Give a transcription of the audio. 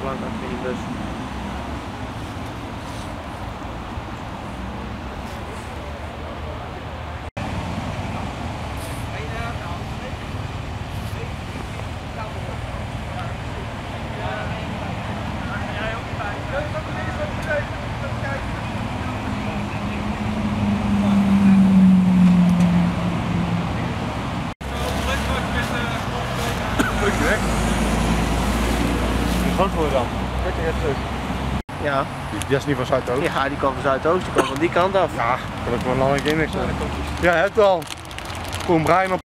plank achter in die bus. Stukje weg. Groot worden dan? Kijk er even terug. Ja. Die is niet van Zuidoost. ja, die kwam van Zuidoost, die kwam van die kant af. Ja, kan ik wel een lange game niks Ja, het al. Kom Brian op.